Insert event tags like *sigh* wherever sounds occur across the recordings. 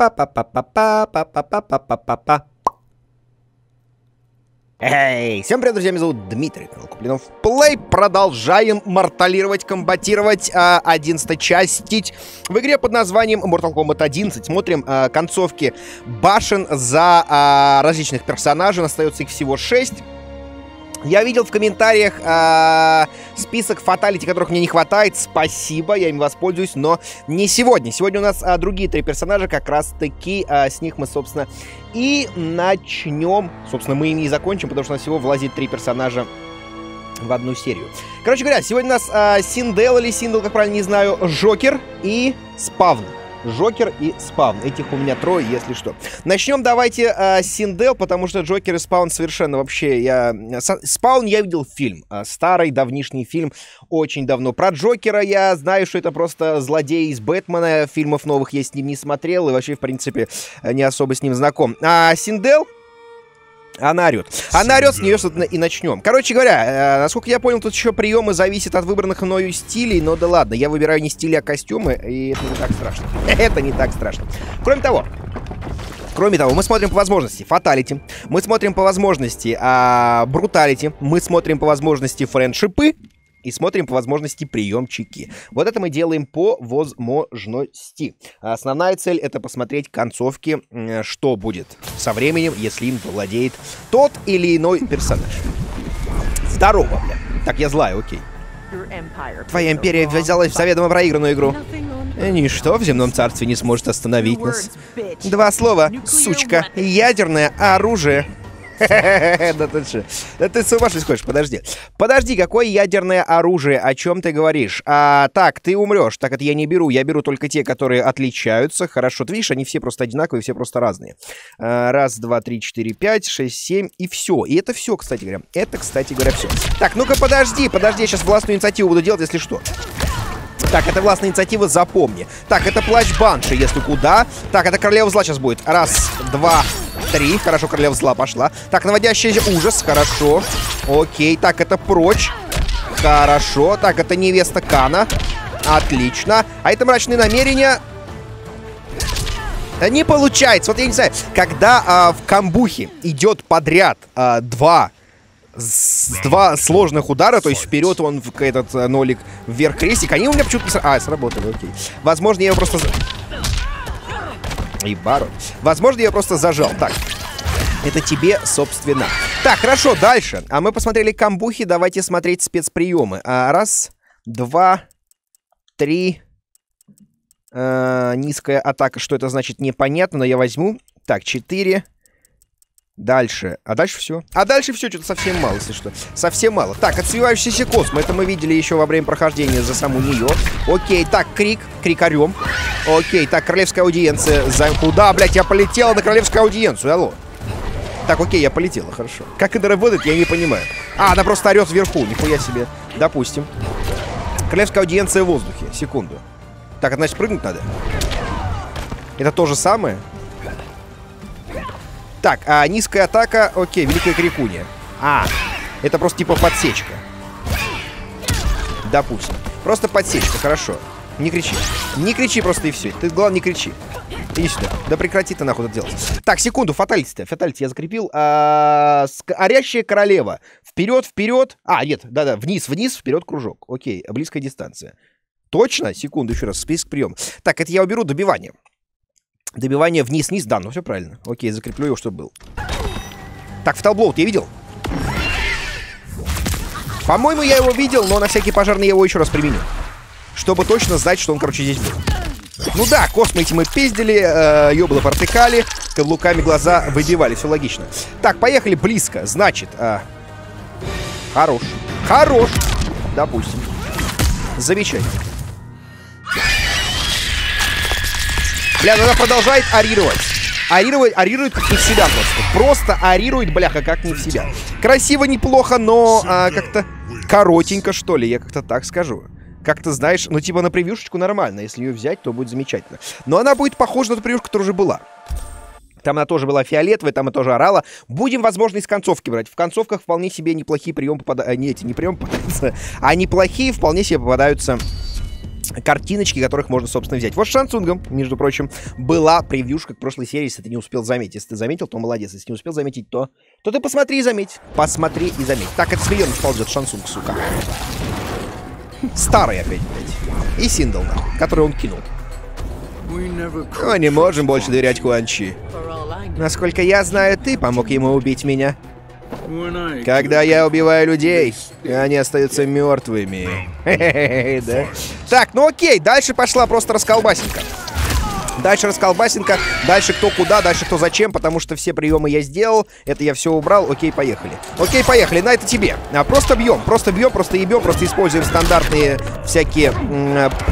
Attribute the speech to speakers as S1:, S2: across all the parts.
S1: Па-па-па-па-па-па-па-па-па-па. Эй, всем привет, друзья, меня зовут Дмитрий Куплинов. Плей продолжаем морталировать, комбатировать а, 11 часть в игре под названием Mortal Kombat 11. Смотрим а, концовки башен за а, различных персонажей, остается их всего 6. Я видел в комментариях э, список фаталити, которых мне не хватает. Спасибо, я им воспользуюсь, но не сегодня. Сегодня у нас э, другие три персонажа, как раз-таки э, с них мы, собственно, и начнем. Собственно, мы ими и закончим, потому что у нас всего влазит три персонажа в одну серию. Короче говоря, сегодня у нас э, Синдел или Синдел, как правильно не знаю, Жокер и Спавн. Джокер и Спаун. Этих у меня трое, если что. Начнем давайте э, Синдел, потому что Джокер и Спаун совершенно вообще... Я... Спаун я видел фильм. Э, старый, давнишний фильм. Очень давно. Про Джокера я знаю, что это просто злодей из Бэтмена. Фильмов новых я с ним не смотрел. И вообще, в принципе, не особо с ним знаком. А Синдел... Она орет. Она орет, с нее собственно и начнем. Короче говоря, э, насколько я понял, тут еще приемы зависят от выбранных мною стилей, но да ладно, я выбираю не стили, а костюмы, и это не так страшно. *laughs* Это не так страшно. Кроме того, Кроме того, мы смотрим по возможности фаталити, мы смотрим по возможности бруталити, мы смотрим по возможности френдшипы, и смотрим по возможности приемчики. Вот это мы делаем по возможности. Основная цель это посмотреть концовки, что будет со временем, если им владеет тот или иной персонаж. Здорово, бля. Так, я злая, окей. Твоя империя взялась в заведомо проигранную игру. Ничто в земном царстве не сможет остановить нас. Два слова. Сучка. Ядерное оружие. *laughs* Да ты что? Да ты с ума сходишь? Подожди. Подожди, какое ядерное оружие? О чем ты говоришь? А, так, ты умрешь. Так это я не беру. Я беру только те, которые отличаются. Хорошо. Ты видишь, они все просто одинаковые, все просто разные. А, раз, два, три, четыре, пять, шесть, семь. И все. И это все, кстати говоря. Это, кстати говоря, все. Так, ну-ка подожди, подожди. Я сейчас властную инициативу буду делать, если что. Так, это властная инициатива, запомни. Так, это плащ Банши, если куда. Так, это королева зла сейчас будет. Раз, два, три. Хорошо, королева зла пошла. Так, наводящий ужас. Хорошо. Окей. Так, это прочь. Хорошо. Так, это невеста Кана. Отлично. А это мрачные намерения... Не получается. Вот я не знаю, когда а, в камбухе идет подряд а, два с два сложных удара, то есть вперед он в этот а, нолик вверх крестик, они у меня почему-то. А, сработали, окей. Возможно, я его просто... И барон. Возможно, я просто зажал. Так. Это тебе, собственно. Так, хорошо, дальше. А мы посмотрели камбухи, давайте смотреть спецприемы. А, раз, два, три. А, низкая атака, что это значит, непонятно, но я возьму. Так, четыре. Дальше. А дальше все. А дальше все, что-то совсем мало, если что. Совсем мало. Так, отсвивающийся космо. Это мы видели еще во время прохождения за саму нее. Окей, так, крик. Крикарем. Окей, так, королевская аудиенция. За... Куда, блядь, я полетела на королевскую аудиенцию? Алло. Так, окей, я полетела, хорошо. Как это работает, я не понимаю. А, она просто орет вверху, нихуя себе. Допустим. Королевская аудиенция в воздухе. Секунду. Так, а значит, прыгнуть надо? Это то же самое? Так, а низкая атака, окей, великая крикунья. А, это просто типа подсечка. Допустим. Просто подсечка, хорошо. Не кричи. Не кричи просто и все. Ты, главное, не кричи. Иди сюда. Да прекрати ты нахуй это делать. Так, секунду, фаталити-то. Фаталити я закрепил. А, орящая королева. Вперед, вперед. А, нет, да-да, вниз, вниз, вперед, кружок. Окей, близкая дистанция. Точно? Секунду, еще раз, список прием. Так, это я уберу добивание. Добивание вниз-вниз, да, ну все правильно. Окей, закреплю его, чтобы был. Так, в Талблоут я видел? По-моему, я его видел, но на всякий пожарный я его еще раз применю. Чтобы точно знать, что он, короче, здесь был. Ну да, космо эти мы пиздили, э, ёбло протыкали, каблуками глаза выбивали, все логично. Так, поехали близко, значит... Э, хорош. Хорош. Допустим. Замечательно. Бля, она продолжает орировать. Орировать, орирует как не в себя просто. Просто орирует, бляха, как не в себя. Красиво, неплохо, но а, как-то коротенько, что ли, я как-то так скажу. Как-то, знаешь, ну типа на превьюшечку нормально. Если ее взять, то будет замечательно. Но она будет похожа на ту превьюшку, которая уже была. Там она тоже была фиолетовая, там она тоже орала. Будем, возможно, из концовки брать. В концовках вполне себе неплохие приемы попадаются. Не эти, не приемы попадаются, а неплохие вполне себе попадаются картиночки, которых можно, собственно, взять. Вот с Шансунгом, между прочим, была превьюшка к прошлой серии, если ты не успел заметить. Если ты заметил, то молодец. Если не успел заметить, то, то ты посмотри и заметь. Посмотри и заметь. Так, это смеёныш ползет Шансунг, сука. Старый опять, блядь. И нахуй, который он кинул. Мы не можем больше доверять Хуанчи. Насколько я знаю, ты помог ему убить меня. Когда я убиваю людей, они остаются мертвыми. *laughs* да? Так, ну окей, дальше пошла просто расколбасенька. Дальше расколбасенка, дальше кто куда, дальше кто зачем, потому что все приемы я сделал, это я все убрал, окей, поехали. Окей, поехали, на это тебе. А, просто бьем, просто бьем, просто ебем, просто используем стандартные всякие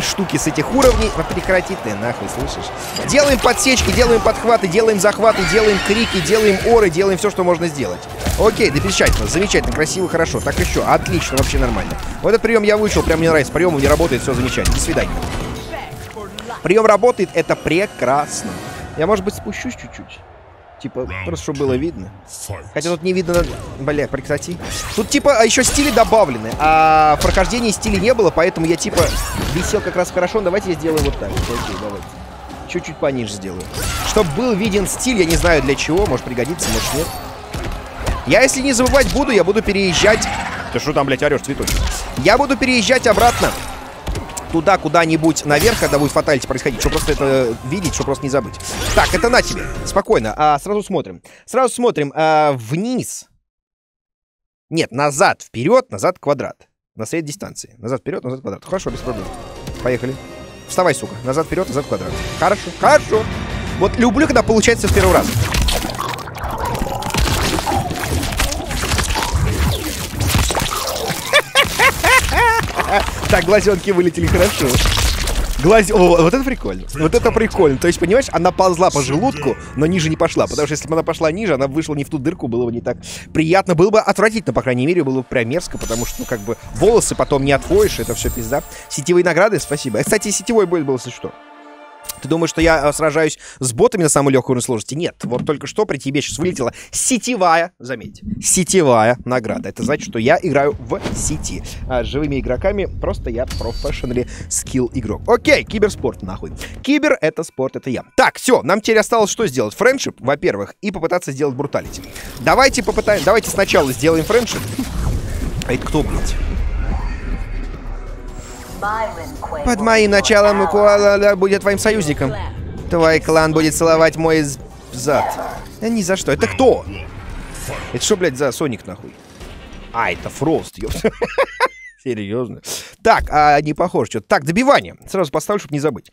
S1: штуки с этих уровней. А прекрати ты, нахуй, слышишь? Делаем подсечки, делаем подхваты, делаем захваты, делаем крики, делаем оры, делаем все, что можно сделать. Окей, да замечательно, замечательно, красиво, хорошо. Так еще, отлично, вообще нормально. Вот этот прием я выучил, прям мне нравится. Прием не работает, все замечательно. До свидания. Прием работает, это прекрасно. Я, может быть, спущусь чуть-чуть. Типа, просто чтобы было видно. Хотя тут не видно... Бля, прекрати. Тут, типа, а еще стили добавлены. А в прохождении стилей не было, поэтому я, типа, висел как раз хорошо. Давайте я сделаю вот так. Окей, давайте. Чуть-чуть пониже сделаю. Чтобы был виден стиль, я не знаю для чего. Может пригодится, может нет. Я, если не забывать буду, я буду переезжать... Ты что там, блядь, орешь, цветочек? Я буду переезжать обратно туда куда-нибудь наверх, когда будет фаталити происходить, чтобы просто это видеть, чтобы просто не забыть. Так, это на тебе. Спокойно. А, сразу смотрим. Сразу смотрим. А, вниз. Нет, назад, вперед, назад, квадрат. На средней дистанции. Назад, вперед, назад, квадрат. Хорошо, без проблем. Поехали. Вставай, сука. Назад, вперед, назад, квадрат. Хорошо, хорошо. Вот люблю, когда получается с первого раза. Так, глазенки вылетели хорошо. Глаз... О, вот это прикольно. Вот это прикольно. То есть, понимаешь, она ползла по желудку, но ниже не пошла. Потому что если бы она пошла ниже, она вышла не в ту дырку, было бы не так приятно. Было бы отвратительно, по крайней мере, было бы прям мерзко, потому что, ну, как бы, волосы потом не отвоишь, это все пизда. Сетевые награды, спасибо. Кстати, сетевой бой был, если что. Ты думаешь, что я э, сражаюсь с ботами на самой легкой уровне сложности? Нет. Вот только что при тебе сейчас вылетела сетевая, заметьте, сетевая награда. Это значит, что я играю в сети. А с живыми игроками просто я профессиональный скилл игрок. Окей, киберспорт нахуй. Кибер — это спорт, это я. Так, все, нам теперь осталось что сделать? Френдшип, во-первых, и попытаться сделать бруталити. Давайте попытаем, давайте сначала сделаем френдшип. А это кто, блядь? Под моим началом Куала будет твоим союзником. Твой клан будет целовать мой зад. Да ни за что. Это кто? Это что, блядь, за Соник, нахуй? А, это Фрост. *laughs* Серьезно. Так, а не похож что-то. Так, добивание. Сразу поставлю, чтобы не забыть.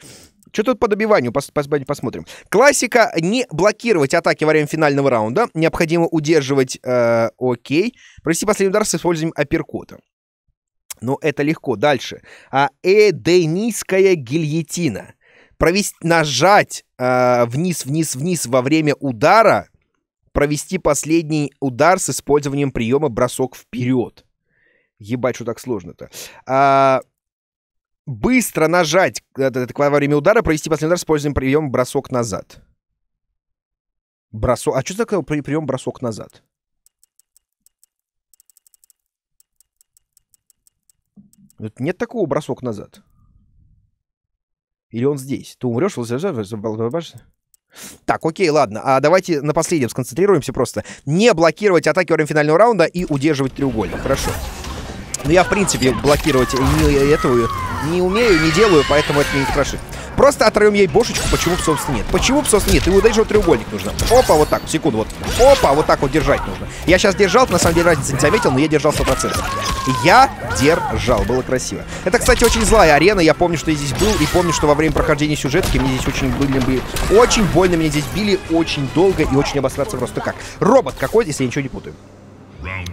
S1: Что тут по добиванию? Пос пос посмотрим. Классика. Не блокировать атаки во время финального раунда. Необходимо удерживать... Э, окей. Провести последний удар с использованием апперкота. Но это легко. Дальше. А эденийская гильотина. Провести, нажать э, вниз, вниз, вниз во время удара. Провести последний удар с использованием приема бросок вперед. Ебать, что так сложно-то. А, быстро нажать это, во время удара, провести последний удар с использованием приема бросок назад. Бросок. А что такое прием бросок назад? Нет такого бросок назад. Или он здесь? Ты умрешь, так, окей, ладно. А давайте на последнем сконцентрируемся просто. Не блокировать атаки во время финального раунда и удерживать треугольник. Хорошо. Но я, в принципе, блокировать не, этого не умею, не делаю, поэтому это не страшит. Просто оторвем ей бошечку, почему бы, собственно, нет. Почему бы, собственно, нет? И удерживать треугольник нужно. Опа, вот так, секунду, вот. Опа, вот так вот держать нужно. Я сейчас держал, на самом деле разницы не заметил, но я держал 100%. Я держал, было красиво. Это, кстати, очень злая арена, я помню, что я здесь был, и помню, что во время прохождения сюжетки мне здесь очень были, были очень больно, меня здесь били очень долго и очень обосраться просто как. Робот какой, если я ничего не путаю.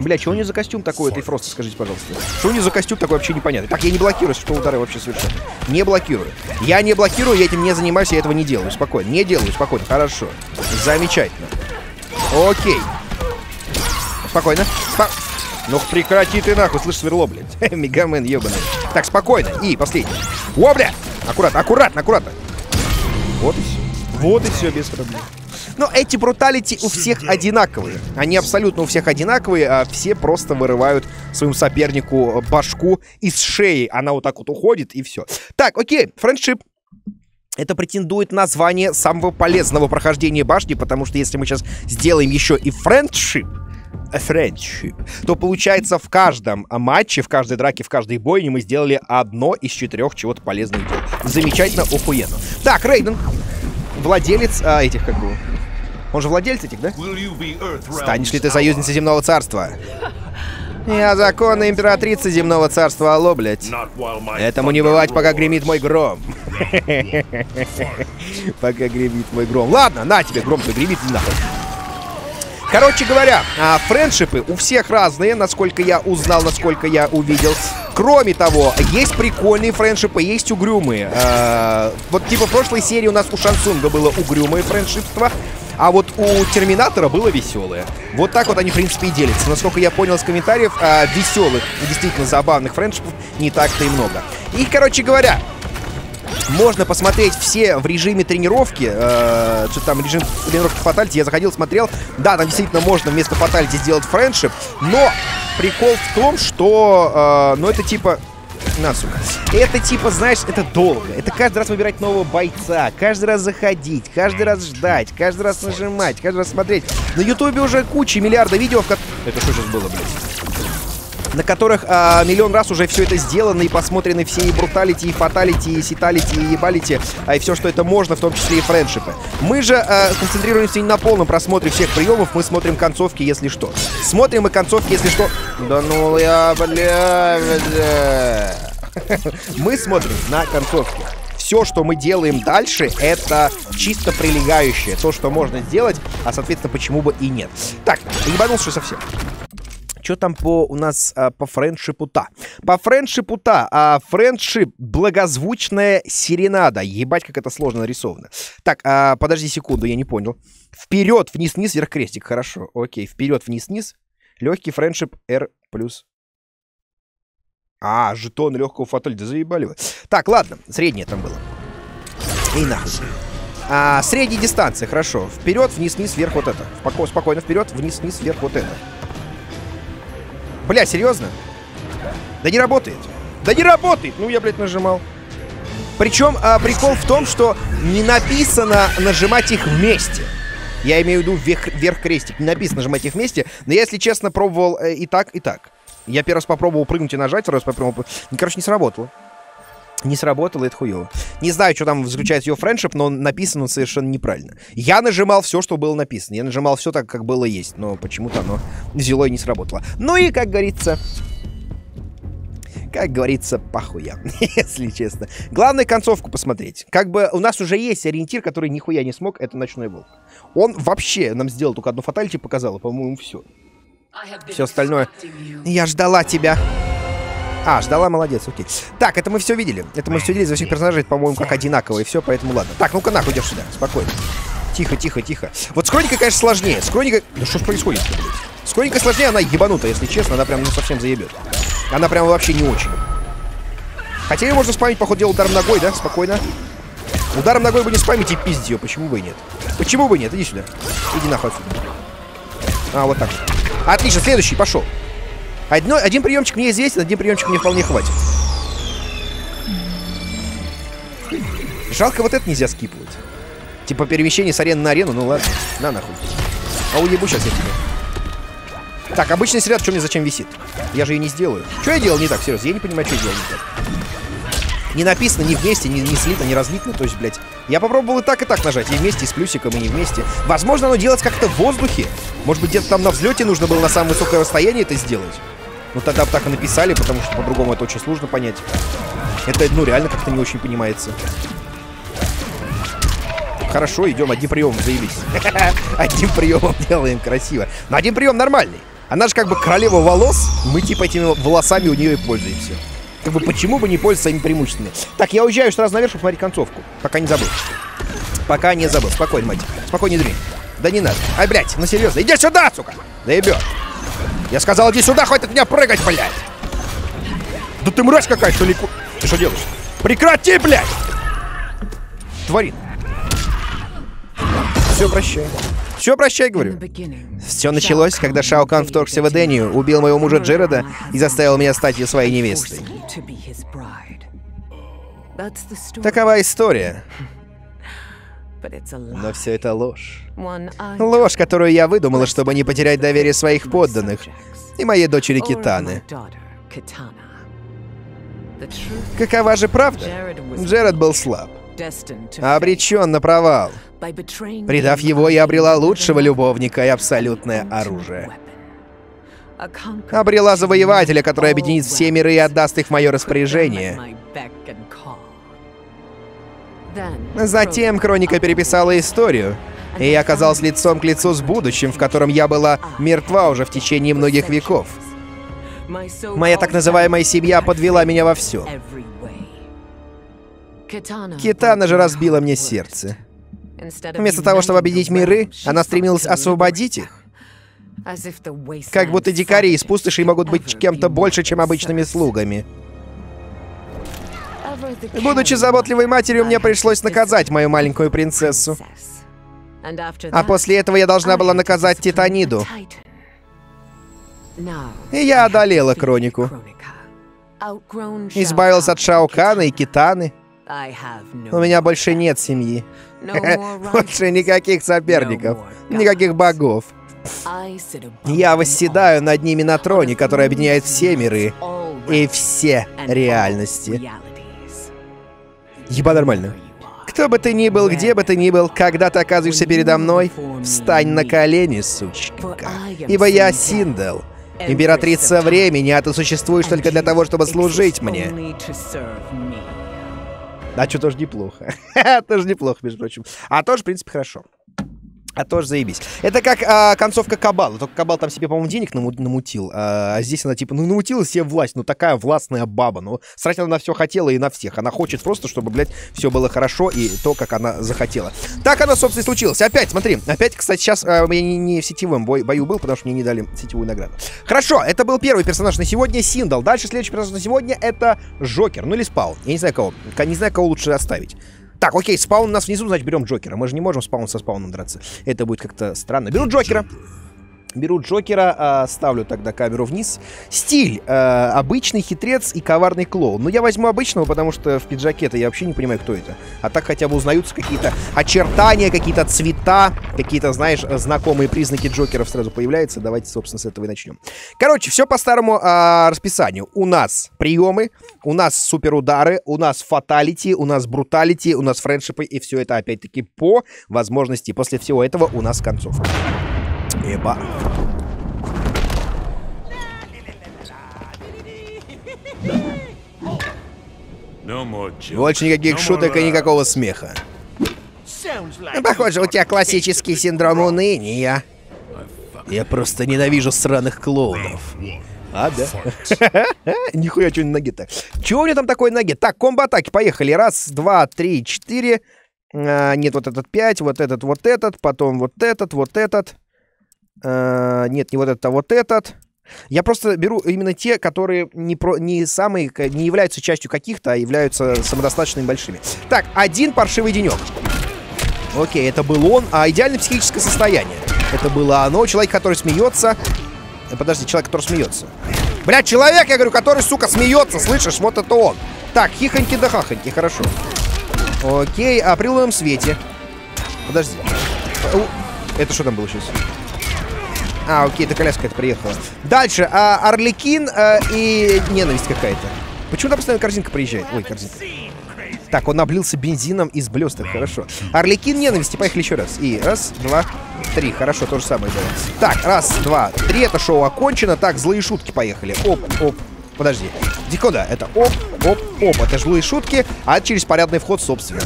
S1: Бля, что у нее за костюм такой, этой Фроста, скажите, пожалуйста. Что у нее за костюм такой, вообще непонятно. Так, я не блокирую, что удары вообще совершенно. Не блокирую. Я не блокирую, я этим не занимаюсь, я этого не делаю. Спокойно. Не делаю, спокойно. Хорошо. Замечательно. Окей. Спокойно. Спо... Ну прекрати ты нахуй, слышь, сверло, блядь. *laughs* Мегамен ебаный. Так, спокойно. И последний. О, бля! Аккуратно, аккуратно, аккуратно. Вот и все. Вот и все, без проблем. Но эти бруталити у всех одинаковые. Они абсолютно у всех одинаковые, а все просто вырывают своему сопернику башку из шеи. Она вот так вот уходит, и все. Так, окей, френдшип. Это претендует на звание самого полезного прохождения башни, потому что если мы сейчас сделаем еще и френдшип, friendship, то получается в каждом матче, в каждой драке, в каждой бойне мы сделали одно из четырех чего-то полезного. Замечательно, охуенно. Так, Рейден, владелец а, этих, как бы... Он же владелец этих, да? Станешь ли ты союзницей земного царства? Я законная императрица земного царства, алло, блядь. Этому не бывать, пока гремит мой гром. Пока гремит мой гром. Ладно, на тебе, гром-то гремит, нахуй. Короче говоря, а, френдшипы у всех разные, насколько я узнал, насколько я увидел. Кроме того, есть прикольные френдшипы, есть угрюмые. А, вот типа в прошлой серии у нас у Шансунга было угрюмое френдшипство, а вот у Терминатора было веселое. Вот так вот они, в принципе, и делятся. Насколько я понял из комментариев, а, веселых, действительно забавных френдшипов не так-то и много. И, короче говоря, можно посмотреть все в режиме тренировки. Э, что там, режим тренировки фатальти. Я заходил, смотрел. Да, там действительно можно вместо фатальти сделать френдшип. Но прикол в том, что... Э, ну, это типа... На, сука. Это типа, знаешь, это долго. Это каждый раз выбирать нового бойца, каждый раз заходить, каждый раз ждать, каждый раз нажимать, каждый раз смотреть. На ютубе уже куча, миллиарда видео, в которых... Это что сейчас было, блядь? На которых а, миллион раз уже все это сделано и посмотрены все и бруталити, и фаталити, и ситалити, и ебалити, а и все, что это можно, в том числе и френдшипы. Мы же а, концентрируемся не на полном просмотре всех приемов, мы смотрим концовки, если что. Смотрим и концовки, если что... Да ну я, бля, бля. *laughs* Мы смотрим на концовки все, что мы делаем дальше, это чисто прилегающее. То, что можно сделать, а, соответственно, почему бы и нет. Так, ебанулся совсем. Что там по у нас а, по френдшипу-то? По френдшипу-то. А, френдшип благозвучная серенада. Ебать, как это сложно нарисовано. Так, а, подожди секунду, я не понял. Вперед, вниз-вниз, вверх крестик. Хорошо, окей. Вперед, вниз-вниз. Легкий френдшип R плюс. А, жетон легкого фаталь. Да заебали вы. Так, ладно. Среднее там было. И нахуй. А, средняя дистанция, хорошо. Вперед, вниз, вниз, вверх вот это. Споко спокойно, вперед, вниз, вниз, вверх вот это. Бля, серьезно? Да не работает. Да не работает! Ну, я, блядь, нажимал. Причем а, прикол в том, что не написано нажимать их вместе. Я имею в виду вверх, вверх крестик. Не написано нажимать их вместе. Но я, если честно, пробовал э, и так, и так. Я первый раз попробовал прыгнуть и нажать, второй раз попробовал... Короче, не сработало. Не сработало, это хуево. Не знаю, что там заключается ее френдшип, но написано совершенно неправильно. Я нажимал все, что было написано. Я нажимал все так, как было есть, но почему-то оно взяло и не сработало. Ну и, как говорится... Как говорится, похуя, *laughs* если честно. Главное концовку посмотреть. Как бы у нас уже есть ориентир, который нихуя не смог, это Ночной Волк. Он вообще нам сделал только одну фаталити, показал, и, по-моему, все. Все остальное... Я ждала тебя. А, ждала, молодец, окей. Так, это мы все видели. Это мы все видели за всех персонажей, по-моему, как одинаковые. Все, поэтому ладно. Так, ну-ка нахуй идешь сюда. Спокойно. Тихо, тихо, тихо. Вот с Хроникой, конечно, сложнее. С Хроникой... Да что ж происходит блядь? С Хроникой сложнее, она ебанута, если честно. Она прям ну, совсем заебет. Она прям вообще не очень. Хотя ее можно спамить, по ходу дела, ударом ногой, да? Спокойно. Ударом ногой бы не спамить и пиздить ее. Почему бы и нет? Почему бы нет? Иди сюда. Иди нахуй отсюда. А, вот так. Отлично, следующий, пошел. Одно, один приемчик мне известен, один приемчик мне вполне хватит. Жалко, вот это нельзя скипывать. Типа перемещение с арены на арену, ну ладно. На нахуй. А уебу сейчас я тебя. Так, обычный снаряд, что мне зачем висит? Я же ее не сделаю. Что я делал не так, серьезно? Я не понимаю, что я делал не так. Не написано ни вместе, ни, ни слито, ни разлито. То есть, блядь, я попробовал и так, и так нажать. И вместе, и с плюсиком, и не вместе. Возможно, оно делать как-то в воздухе. Может быть, где-то там на взлете нужно было на самое высокое расстояние это сделать. Ну тогда бы так и написали, потому что по-другому это очень сложно понять. Это, ну, реально как-то не очень понимается. Хорошо, идем одним приемом, заебись. *laughs* одним приемом делаем красиво. Но один прием нормальный. Она же как бы королева волос, мы типа этими волосами у нее и пользуемся. Как бы почему бы не пользоваться своими преимуществами? Так, я уезжаю сразу наверх, чтобы смотреть концовку. Пока не забыл. Пока не забыл. Спокойно, мать. Спокойно, не Да не надо. Ай, блядь, ну серьезно, иди сюда, сука! Да ебет. Я сказал, иди сюда, хватит меня прыгать, блядь! Да ты мразь какая, что ли? Ты что делаешь? Прекрати, блядь! Тварин. Все, прощай. Все, прощай, говорю. Все началось, когда Шао Кан вторгся в Эдению, убил моего мужа Джереда и заставил меня стать ее своей невестой. Такова история. Но все это ложь. Ложь, которую я выдумала, чтобы не потерять доверие своих подданных и моей дочери Китаны. Какова же правда? Джеред был слаб. Обречен на провал. Предав его, я обрела лучшего любовника и абсолютное оружие. Обрела завоевателя, который объединит все миры и отдаст их в мое распоряжение. Затем Хроника переписала историю, и я оказался лицом к лицу с будущим, в котором я была мертва уже в течение многих веков. Моя так называемая семья подвела меня во всем. Китана же разбила мне сердце. Вместо того, чтобы объединить миры, она стремилась освободить их. Как будто дикари из пустошей могут быть кем-то больше, чем обычными слугами. Будучи заботливой матерью, мне пришлось наказать мою маленькую принцессу. А после этого я должна была наказать Титаниду. И я одолела Кронику. Избавился от Шаукана и Китаны. У меня больше нет семьи. *laughs* Больше никаких соперников. Никаких богов. Я восседаю над ними на троне, который объединяет все миры и все реальности. Еба нормально. Кто бы ты ни был, где бы ты ни был, когда ты оказываешься передо мной, встань на колени, сучка. Ибо я Синдел, императрица времени, а ты существуешь только для того, чтобы служить мне. А что, тоже неплохо. *laughs* тоже неплохо, между прочим. А тоже, в принципе, хорошо. А тоже заебись. Это как а, концовка Кабала. Только Кабал там себе, по-моему, денег наму намутил. А, а здесь она типа, ну, намутила себе власть. Ну, такая властная баба. Ну, срать она на все хотела и на всех. Она хочет просто, чтобы, блядь, все было хорошо и то, как она захотела. Так оно, собственно, и случилось. Опять, смотри. Опять, кстати, сейчас а, я не, не в сетевом бой, бою был, потому что мне не дали сетевую награду. Хорошо, это был первый персонаж на сегодня, Синдал. Дальше следующий персонаж на сегодня это Жокер. Ну, или Спаун. Я не знаю, кого. Не знаю, кого лучше оставить. Так, окей, спаун у нас внизу, значит, берем Джокера. Мы же не можем спаун со спауном драться. Это будет как-то странно. Беру Джокера. Беру Джокера, э, ставлю тогда камеру вниз. Стиль. Э, обычный хитрец и коварный клоун. Ну, я возьму обычного, потому что в пиджаке-то я вообще не понимаю, кто это. А так хотя бы узнаются какие-то очертания, какие-то цвета, какие-то, знаешь, знакомые признаки Джокеров сразу появляются. Давайте, собственно, с этого и начнем. Короче, все по старому э, расписанию. У нас приемы, у нас суперудары, у нас фаталити, у нас бруталити, у нас френдшипы, и все это, опять-таки, по возможности. После всего этого у нас концовка. Еба. Больше никаких шуток и никакого смеха. Похоже, у тебя классический синдром уныния. Я просто ненавижу сраных клоунов. А, да? *laughs* Нихуя, что на ноге-то. Чего у меня там такой ноги? Так, комбо-атаки, поехали. Раз, два, три, четыре. А, нет, вот этот пять, вот этот, вот этот, потом вот этот, вот этот. А, нет, не вот этот, а вот этот. Я просто беру именно те, которые не, про, не самые, не являются частью каких-то, а являются самодостаточными большими. Так, один паршивый денек. Окей, это был он. А идеальное психическое состояние. Это было оно. Человек, который смеется. Э, подожди, человек, который смеется. Блядь, человек, я говорю, который, сука, смеется, слышишь? Вот это он. Так, хихоньки да хахоньки, хорошо. Окей, а при лунном свете. Подожди. Это что там было сейчас? А, окей, это коляска это приехала. Дальше. А, Орликин а, и ненависть какая-то. Почему там постоянно корзинка приезжает? Ой, корзинка. Так, он облился бензином из блесток, хорошо. Орликин ненависти, поехали еще раз. И раз, два, три, хорошо, то же самое делаем. Так, раз, два, три, это шоу окончено. Так, злые шутки, поехали. Оп, оп, подожди. Дикода, это оп, оп, оп, это злые шутки, а через порядный вход, собственно.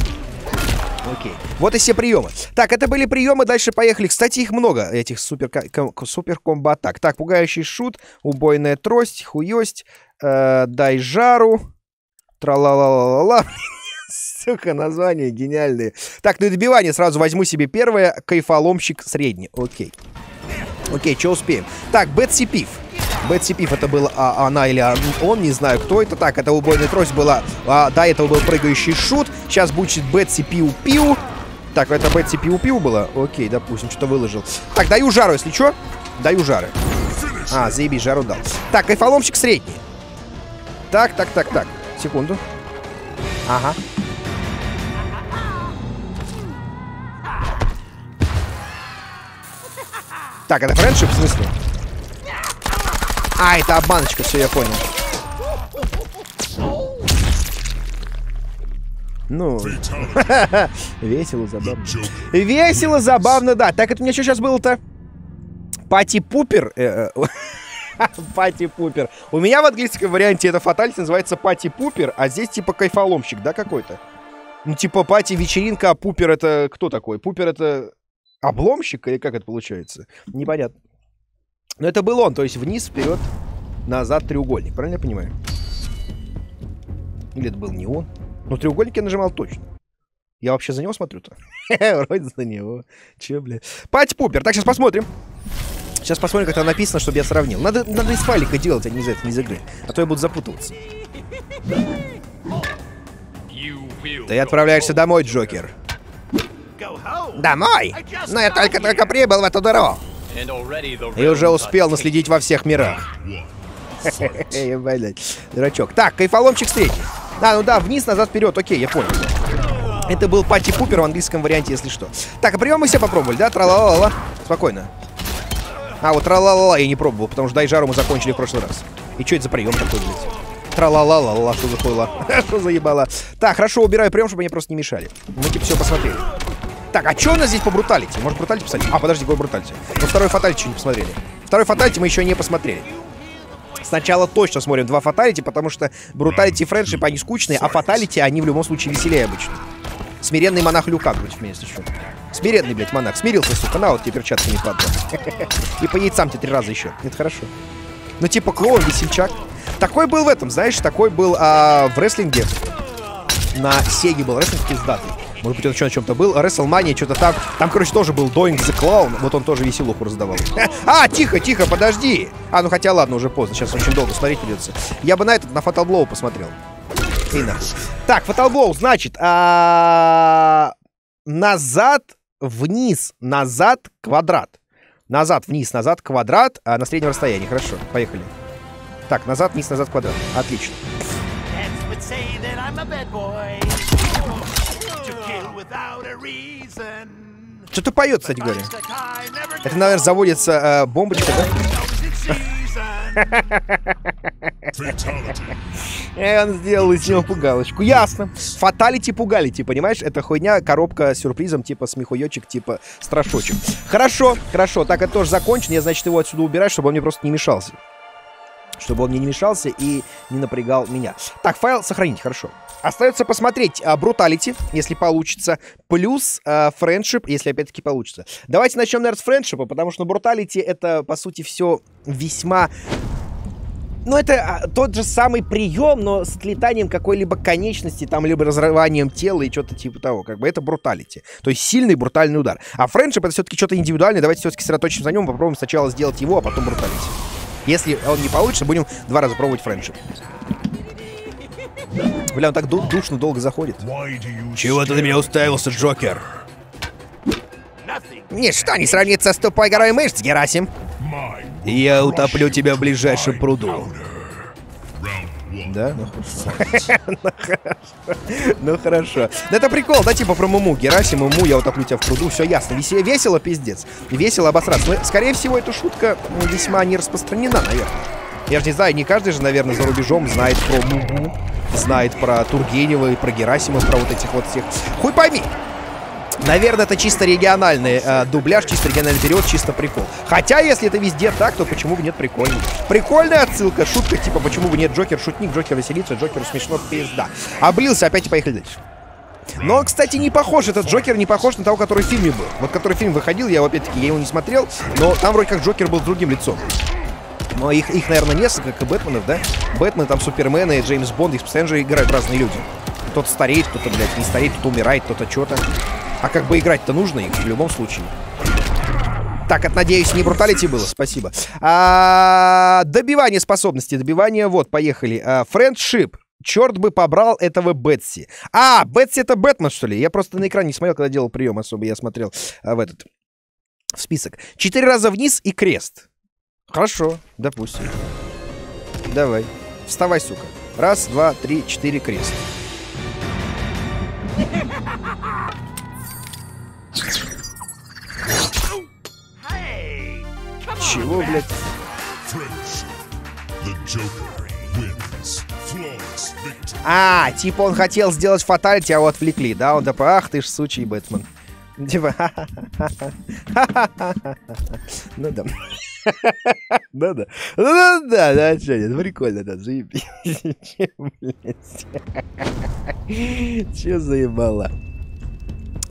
S1: Окей. Вот и все приемы. Так, это были приемы, дальше поехали. Кстати, их много, этих супер, супер комбо атак. Так, пугающий шут, убойная трость, хуёсть, э, дай жару, тра-ла-ла-ла-ла-ла. *laughs* Сука, названия гениальные. Так, ну и добивание сразу возьму себе первое. Кайфоломщик средний. Окей. Окей, что успеем? Так, Бетси Пиф. Бетси Пиф это был а, она или он, не знаю, кто это. Так, это убойная трость была. А, до этого был прыгающий шут. Сейчас будет Бетси Пиу-Пиу. Так, это Бетси Пиу-Пиу было? Окей, допустим, что-то выложил. Так, даю жару, если что. Даю жары. А, заебись, жару дал. Так, кайфоломщик средний. Так, так, так, так. Секунду. Ага. Так, это френдшип, в смысле? А, это обманочка, все, я понял. Ну, *laughs* весело, забавно. Весело, забавно, да. Так, это у меня что сейчас было-то? Пати-пупер. Э, э, *laughs* пати-пупер. У меня в английском варианте это фатальность называется пати-пупер, а здесь типа кайфоломщик, да, какой-то? Ну, типа пати-вечеринка, а пупер это кто такой? Пупер это обломщик или как это получается? Непонятно. Но это был он, то есть вниз, вперед, назад треугольник. Правильно я понимаю? Или это был не он? Ну, треугольник я нажимал точно. Я вообще за него смотрю-то? *laughs* Вроде за него. Че, бля. Пати Пупер. Так, сейчас посмотрим. Сейчас посмотрим, как там написано, чтобы я сравнил. Надо, надо из файлика делать, а не из этого, не из игры. А то я буду запутываться. Ты отправляешься домой, Джокер. Домой? Но я только-только прибыл в эту дыру. И уже успел наследить во всех мирах. *laughs* Дурачок. Так, кайфоломчик средний. А, ну да, вниз, назад, вперед. Окей, я понял. Это был пати пупер в английском варианте, если что. Так, а прием мы все попробовали, да? Тра-ла-ла-ла. Спокойно. А, вот тра-ла-ла-ла я не пробовал, потому что дайжару мы закончили в прошлый раз. И что это за прием такой, блядь? Тра-ла-ла-ла-ла, что за хуйла? *laughs* что за ебало? Так, хорошо, убираю прием, чтобы они просто не мешали. Мы типа все посмотрели. Так, а что у нас здесь по бруталити? Может, бруталити писать? А, подожди, какой бруталити? Ну, второй фаталити еще не посмотрели. Второй фаталити мы еще не посмотрели. Сначала точно смотрим два fatality, потому что brutality и friendship, они скучные, а fatality, они в любом случае веселее обычно. Смиренный монах Лю Кан против меня, если что. Смиренный, блядь, монах. Смирился, сука, на вот тебе перчатки не падла. *laughs* И по яйцам тебе три раза еще. Это хорошо. Ну, типа клоун, весельчак. Такой был в этом, знаешь, такой был а, в рестлинге. На Сеге был рестлинг пиздатый. Может быть, он еще на чем-то был. WrestleMania, что-то там. Там, короче, тоже был Doink the Clown. Вот он тоже веселуху раздавал. *laughs* А, тихо, тихо, подожди. А, ну хотя ладно, уже поздно. Сейчас очень долго смотреть придется. Я бы на этот, на Fatal Blow посмотрел. И Так, Fatal Blow, значит, а... назад, вниз, назад, квадрат. Назад, вниз, назад, квадрат, а на среднем расстоянии. Хорошо, поехали. Так, назад, вниз, назад, квадрат. Отлично. Что-то поет, кстати говоря. Это, наверное, заводится э, бомбочка, да? И *laughs* он сделал из него пугалочку. Ясно. Фаталити пугалити, понимаешь? Это хуйня, коробка с сюрпризом, типа смехуёчек, типа страшочек. Хорошо, хорошо. Так, это тоже закончено. Я, значит, его отсюда убираю, чтобы он мне просто не мешался. Чтобы он мне не мешался и не напрягал меня. Так, файл сохранить, хорошо. Остается посмотреть Бруталити, если получится, плюс Френдшип, если опять-таки получится. Давайте начнем, наверное, с Френдшипа, потому что Бруталити это, по сути, все весьма ну, это а, тот же самый прием, но с отлетанием какой-либо конечности, там, либо разрыванием тела и что-то типа того. Как бы это бруталити. То есть сильный брутальный удар. А френдшип это все-таки что-то индивидуальное. Давайте все-таки сосредоточимся на нем, попробуем сначала сделать его, а потом бруталити. Если он не получится, будем два раза пробовать френдшип. Бля, он так ду душно долго заходит. Чего ты на меня уставился, Джокер? Ничто не сравнится с тупой горой мышц, Герасим. Я утоплю тебя в ближайшем пруду. Да? Ну хорошо. *laughs* Ну хорошо. Ну это прикол, да, типа про Муму. Герасим, Муму, я утоплю тебя в пруду. Все ясно. Весело, пиздец. Весело обосраться. Скорее всего, эта шутка весьма не распространена, наверное. Я же не знаю, не каждый же, наверное, за рубежом знает про Муму, знает про Тургенева и про Герасимов, про вот этих вот всех. Хуй пойми. Наверное, это чисто региональный э, дубляж, чисто региональный период, чисто прикол. Хотя, если это везде так, то почему бы нет прикольно? Прикольная отсылка, шутка, типа, почему бы нет Джокер, шутник, Джокер веселится, Джокеру смешно, пизда. Облился, опять и поехали дальше. Но, кстати, не похож, этот Джокер не похож на того, который в фильме был. Вот который фильм выходил, я, опять-таки, я его не смотрел, но там вроде как Джокер был другим лицом. Но их, их, наверное, несколько, как и Бэтменов, да? Бэтмен, там, Супермены, Джеймс Бонд, их постоянно же играют разные люди. Кто-то стареет, кто-то, блядь, не стареет, кто-то умирает, кто-то что-то. А как бы играть-то нужно их в любом случае. Так, это, надеюсь, не бруталити было. Спасибо. А, добивание способности. Добивание, вот, поехали. А, френдшип. черт бы побрал этого Бетси. А, Бетси это Бэтмен, что ли? Я просто на экране не смотрел, когда делал прием особо. Я смотрел а, в этот в список. Четыре раза вниз и крест. Хорошо, допустим. Давай. Вставай, сука. Раз, два, три, четыре, крест. Чего, блядь? А, типа он хотел сделать фаталити, а его отвлекли, да? Он такой, ах ты ж сучий Бэтмен. Типа, ну да. *laughs* Ну да. Ну да, что нет, прикольно, да, заебись. *laughs* Че заебало?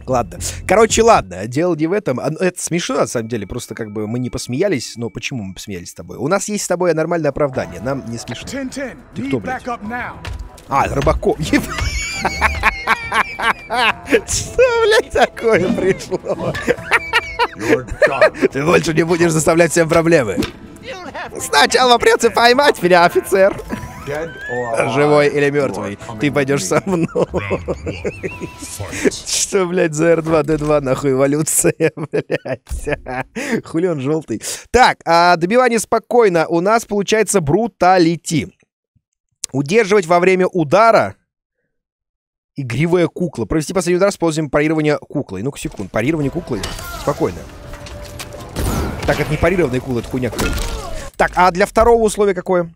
S1: Ладно. Короче, ладно, дело не в этом. Ну, это смешно, на самом деле. Просто как бы мы не посмеялись, но почему мы посмеялись с тобой? У нас есть с тобой нормальное оправдание. Нам не смешно. Ты кто, блядь? А, Рыбаков. *laughs* Что, блядь, такое пришло? Ты больше не будешь заставлять всем проблемы. Сначала придется поймать меня, офицер. Живой или мертвый, ты пойдешь со мной. *laughs* Что, блядь, за R2-D2, нахуй, эволюция, *laughs* блядь. Хули он желтый. Так, а добивание спокойно. У нас получается бруталити. Удерживать во время удара игривая кукла. Провести последний удар с использованием парирования куклой. Ну-ка, секунд. Парирование куклой. Спокойно. Так, это не парированная кукла, это хуйня какая Так, а для второго условия какое?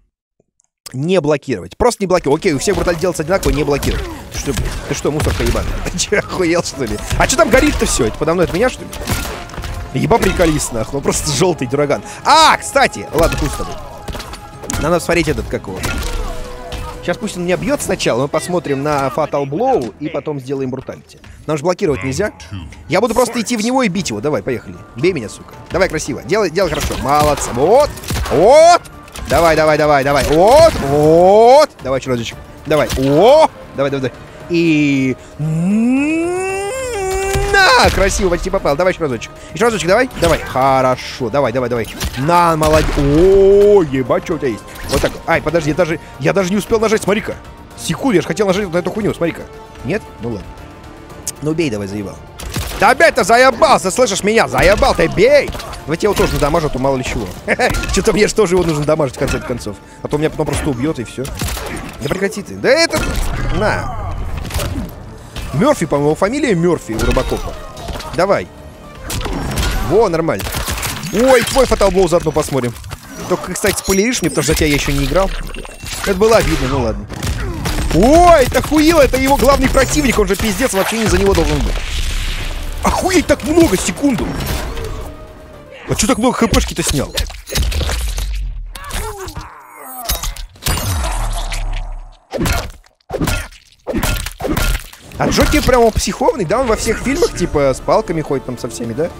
S1: Не блокировать. Просто не блокировать. Окей, у всех бруталь делается одинаково, не блокировать. Ты что, ты что, мусорка ебаная? Ты *laughs* че, охуел, что ли? А что там горит-то все? Это подо мной от меня, что ли? Еба приколист, нахуй. Он просто *laughs* желтый дураган. А, кстати! Ладно, пусть с тобой. Надо смотреть этот, какого. Сейчас пусть он меня бьет сначала, мы посмотрим на Fatal Blow и потом сделаем бруталити. Нам же блокировать нельзя. Я буду просто идти в него и бить его. Давай, поехали. Бей меня, сука. Давай красиво. Делай, делай хорошо. Молодцы. Вот. Вот. Давай, давай, давай, давай. Вот. Вот. Давай, чудочек. Давай. О. Давай, давай, давай. И... На! Красиво, почти попал. Давай еще разочек. Еще разочек, давай. Давай. Хорошо. Давай, давай, давай. На, молодец. О, ебать, что у тебя есть. Вот так. Ай, подожди, я даже, я даже не успел нажать, смотри-ка. Секунду, я же хотел нажать на эту хуйню, смотри-ка. Нет? Ну ладно. Ну бей давай, заебал. Да опять-то заебался, слышишь меня? Заебал, ты бей! Давайте его тоже надамажу, а то мало ли чего. *laughs* Что-то мне же тоже его нужно дамажить в конце концов. А то меня потом просто убьет и все. Да прекрати ты. Да это... На. Мерфи, по-моему, фамилия Мерфи у Робокопа. Давай. Во, нормально. Ой, твой фаталблоу заодно посмотрим. Только, кстати, спойлеришь мне, потому что за тебя я еще не играл. Это было обидно, ну ладно. Ой, это хуило, это его главный противник, он же пиздец вообще не за него должен быть. Охуеть так много, секунду. А что так много хпшки-то снял? А Джоки прямо психованный, да? Он во всех фильмах, типа, с палками ходит там со всеми, да?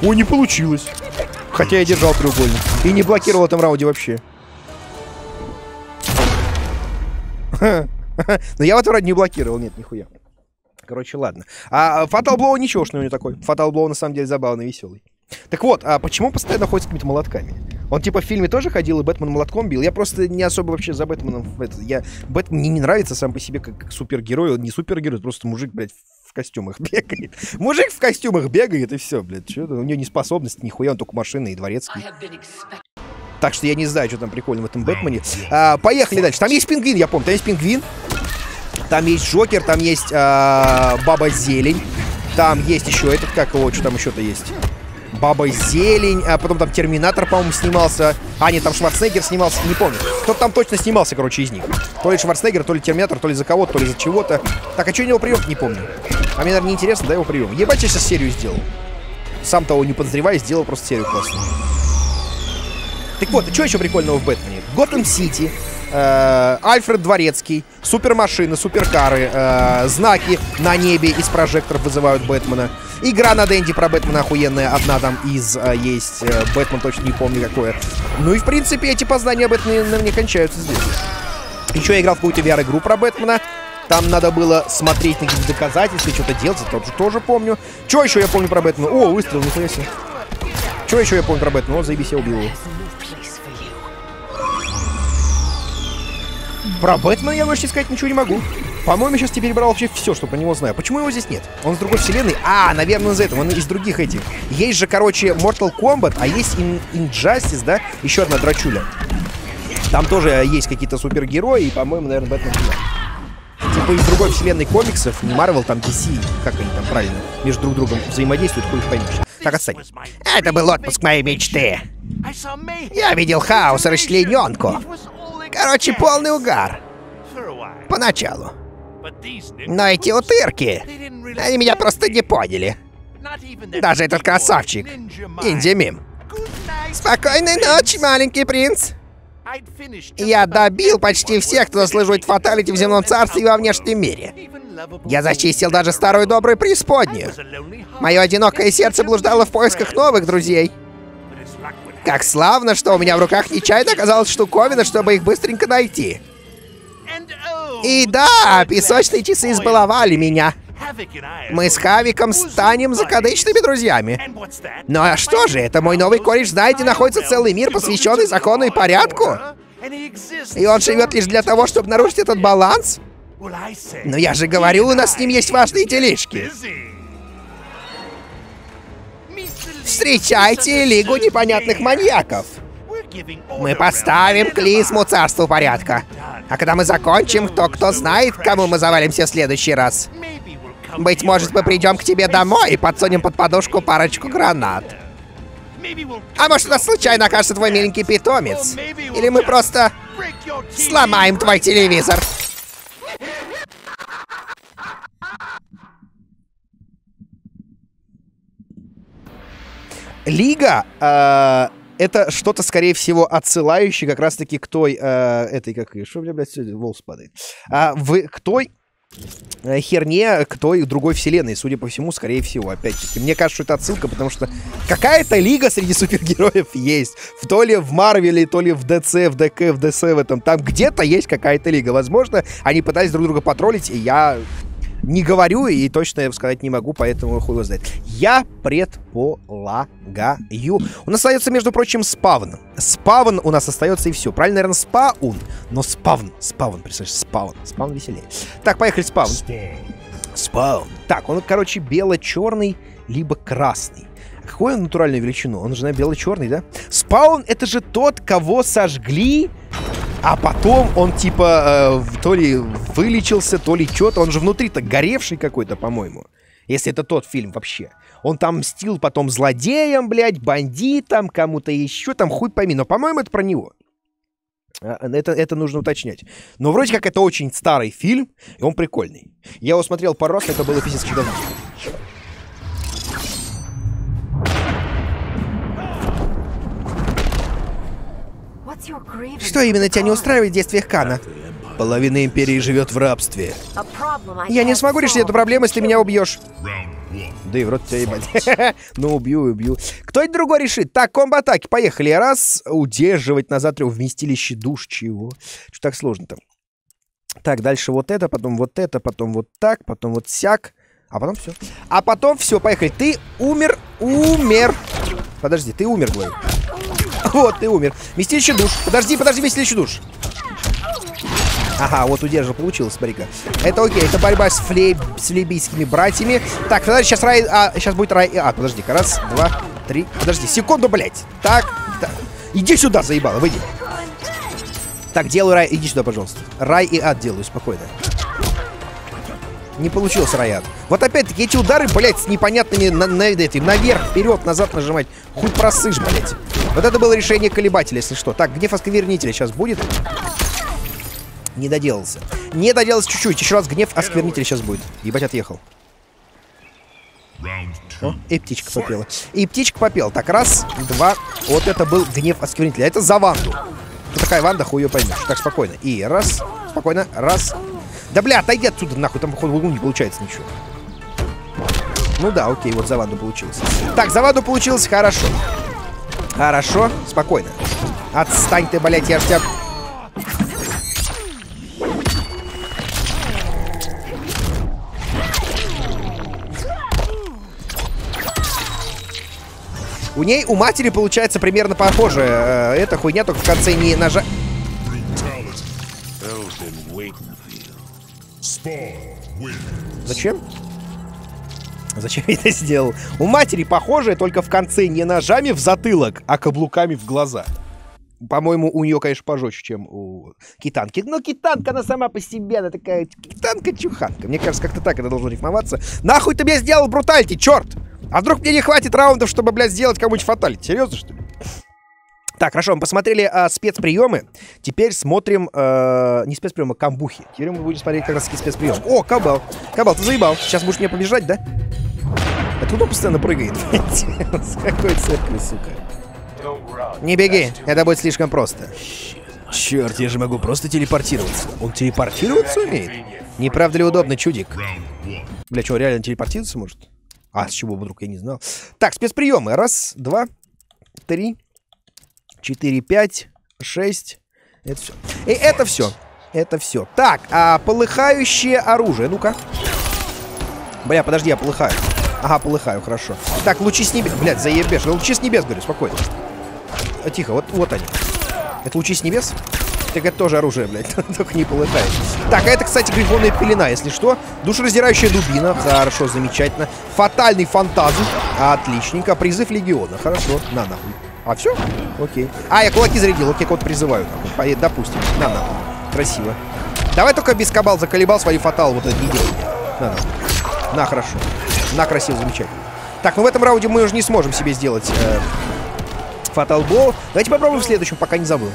S1: Ой, не получилось. Хотя я держал треугольник. И не блокировал в этом раунде вообще. *laughs* Но я в этом раунде не блокировал, нет, нихуя. Короче, ладно. А Fatal Blow ничего, что у него такой. Fatal Blow на самом деле забавный, веселый. Так вот, а почему постоянно ходит с какими-то молотками? Он типа в фильме тоже ходил и Бэтмен молотком бил. Я просто не особо вообще за Бэтменом. Это, я, Бэтмен мне не нравится сам по себе как, как супергерой. Он не супергерой, просто мужик, блядь, в костюмах *laughs* бегает. Мужик в костюмах бегает и все, блядь. Что у него не способность, нихуя, он только машина и дворецкий. Так что я не знаю, что там прикольно в этом Бэтмене. А, поехали дальше. Там есть пингвин, я помню. Там есть пингвин. Там есть Джокер, там есть а, Баба Зелень. Там есть еще этот, как его, что там еще-то есть. Баба Зелень, а потом там Терминатор, по-моему, снимался. А, нет, там Шварценеггер снимался, не помню. Кто там точно снимался, короче, из них. То ли Шварценеггер, то ли Терминатор, то ли за кого-то, то ли за чего-то. Так, а что у него прием не помню. А мне, наверное, интересно, да, его прием. Ебать, я сейчас серию сделал. Сам того не подозревая, сделал просто серию классную. Так вот, а что еще прикольного в Бэтмене? Готэм Сити, э, Альфред Дворецкий, супермашины, суперкары, э, знаки на небе из прожекторов вызывают Бэтмена. Игра на Дэнди про Бэтмена охуенная. Одна там из э, есть. Э, Бэтмен точно не помню какое. Ну и в принципе эти познания Бэтмена не кончаются здесь. Еще я играл в какую-то VR-игру про Бэтмена. Там надо было смотреть на какие-то доказательства, что-то делать. Это тоже, тоже помню. Что еще я помню про Бэтмена? О, выстрел, нихуя себе. Что еще я помню про Бэтмена? О, заебись, я убил его. Про Бэтмена я больше сказать ничего не могу. По-моему, сейчас теперь брал вообще все, что про него знаю. Почему его здесь нет? Он с другой вселенной? А, наверное, из этого. Он из других этих. Есть же, короче, Mortal Kombat, а есть In Injustice, да? Еще одна драчуля. Там тоже есть какие-то супергерои, и, по-моему, наверное, Бэтмен туда. Типа из другой вселенной комиксов, не Marvel, там DC, как они там правильно, между друг другом взаимодействуют, хуй поймешь. Так, отстань. Это был отпуск моей мечты. Я видел хаос и расчлененку. Короче, полный угар. Поначалу. Но эти утырки, они меня просто не поняли. Даже этот красавчик, Инди Мим. Спокойной ночи, маленький принц. Я добил почти всех, кто заслуживает фаталити в земном царстве и во внешнем мире. Я зачистил даже старую добрую преисподнюю. Мое одинокое сердце блуждало в поисках новых друзей. Как славно, что у меня в руках нечаянно оказалась штуковина, чтобы их быстренько найти. И да, песочные часы избаловали меня. Мы с Хавиком станем закадычными друзьями. Ну а что же, это мой новый кореш знает, где находится целый мир, посвященный закону и порядку? И он живет лишь для того, чтобы нарушить этот баланс? Но я же говорю, у нас с ним есть важные делишки. Встречайте Лигу Непонятных Маньяков. Мы поставим клизму Царству Порядка. А когда мы закончим, то кто знает, кому мы завалимся в следующий раз. Быть может, мы придем к тебе домой и подсунем под подушку парочку гранат. А может, у нас случайно окажется твой миленький питомец? Или мы просто сломаем твой телевизор? Лига э, это что-то, скорее всего, отсылающее как раз-таки к той, э, этой, как, что у меня, блядь, волос падает, а, в, к той э, херне к той другой вселенной, судя по всему, скорее всего, опять-таки. Мне кажется, что это отсылка, потому что какая-то лига среди супергероев есть. В то ли в Марвеле, то ли в ДЦ, в ДК, в ДС в этом. Там где-то есть какая-то лига. Возможно, они пытались друг друга потроллить, и я не говорю и точно я сказать не могу, поэтому хуй его знает. Я предполагаю. У нас остается, между прочим, спавн. Спавн у нас остается и все. Правильно, наверное, спаун. Но спавн. Спавн, представляешь, спавн. Спавн веселее. Так, поехали, спавн. Спаун. Так, он, короче, бело-черный, либо красный. Он натуральную величину? Он же на бело-черный, да? Спаун — это же тот, кого сожгли а потом он типа э, то ли вылечился, то ли что-то. Он же внутри-то горевший какой-то, по-моему. Если это тот фильм вообще. Он там мстил потом злодеям, блядь, бандитам, кому-то еще, там хуй пойми. Но, по-моему, это про него. А, это, это нужно уточнять. Но вроде как это очень старый фильм, и он прикольный. Я его смотрел пару раз, это было физически давно. Что именно тебя не устраивает в действиях Кана? Половина Империи живет в рабстве. Я не смогу решить эту проблему, если меня убьешь. Да и в рот тебя ебать. *laughs* ну, убью, убью. Кто-нибудь другой решит. Так, комбо-атаки, поехали. Раз, удерживать назад вместилище душ. Чего? Что так сложно там? Так, дальше вот это, потом вот это, потом вот так, потом вот сяк. А потом все. А потом все, поехали. Ты умер, умер. Подожди, ты умер, говорю. *laughs* Вот, ты умер. Вместилище душ. Подожди, подожди, вместилище душ. Ага, вот удержал, получилось, смотри-ка. Это окей, это борьба с, флей... с флейбийскими братьями. Так, подожди, сейчас рай... А, сейчас будет рай... А, подожди-ка, раз, два, три. Подожди, секунду, блядь. Так, так. Иди сюда, заебало, выйди. Так, делаю рай... Иди сюда, пожалуйста. Рай и ад делаю, спокойно. Не получился райад. Вот опять-таки эти удары, блядь, с непонятными на, на, этим, наверх, вперед, назад нажимать. Хуй просышь, блядь. Вот это было решение колебателя, если что. Так, гнев осквернителя сейчас будет. Не доделался. Не доделался чуть-чуть. Еще раз гнев осквернителя сейчас будет. Ебать, отъехал. О, и птичка попела. И птичка попела. Так, раз, два. Вот это был гнев осквернителя. Это за Ванду. Кто такая Ванда, хуй ее поймешь. Так, спокойно. И раз, спокойно, раз. Да, бля, отойди отсюда, нахуй. Там, походу, не получается ничего. Ну да, окей, вот за Ванду получилось. Так, за Ванду получилось хорошо. Хорошо, спокойно. Отстань ты, блядь, я ж тебя... У ней, у матери получается примерно похоже. Э, эта хуйня только в конце не нажа... Зачем? Зачем я это сделал? У матери похожее, только в конце не ножами в затылок, а каблуками в глаза. По-моему, у нее, конечно, пожестче, чем у китанки. Но китанка, она сама по себе, она такая китанка-чуханка. Мне кажется, как-то так это должно рифмоваться. Нахуй ты мне сделал брутальти, черт! А вдруг мне не хватит раундов, чтобы, блядь, сделать кому-нибудь фаталити? Серьезно, что ли? Так, хорошо, мы посмотрели а, спецприемы. Теперь смотрим... Э, не спецприемы, а камбухи. Теперь мы будем смотреть как раз таки спецприем. О, Кабал. Кабал, ты заебал. Сейчас будешь меня побежать, да? Откуда он постоянно прыгает? С *laughs* какой церкви, сука? Не беги, это будет слишком просто. Черт, я же могу просто телепортироваться. Он телепортироваться умеет? Не правда ли удобно, чудик? Бля, что, реально телепортироваться может? А, с чего вдруг, я не знал. Так, спецприемы. Раз, два, три, четыре, пять, шесть. Это все. И это все. Это все. Так, а полыхающее оружие. Ну-ка. Бля, подожди, я полыхаю. Ага, полыхаю, хорошо. Так, лучи с небес. Блядь, заебешь. Лучи с небес, говорю, спокойно. А, тихо, вот, вот они. Это лучи с небес? Так это тоже оружие, блядь, *laughs* только не полыхает. Так, а это, кстати, грифонная пелена, если что. Душераздирающая дубина, хорошо, замечательно. Фатальный фантазм, отличненько. Призыв легиона, хорошо, на нахуй. А все? Окей. А, я кулаки зарядил, окей, кого-то призываю. Допустим, на нахуй. Красиво. Давай только без кабал заколебал свою фатал, вот это не делай. На, на. На, хорошо. На, красиво, замечательно. Так, ну в этом раунде мы уже не сможем себе сделать э, Blow. Давайте попробуем в следующем, пока не забыл.